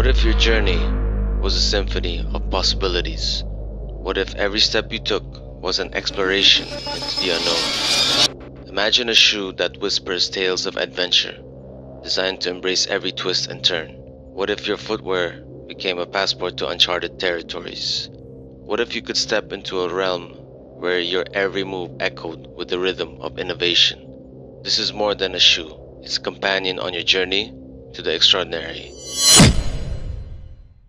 What if your journey was a symphony of possibilities? What if every step you took was an exploration into the unknown? Imagine a shoe that whispers tales of adventure, designed to embrace every twist and turn. What if your footwear became a passport to uncharted territories? What if you could step into a realm where your every move echoed with the rhythm of innovation? This is more than a shoe, it's a companion on your journey to the extraordinary.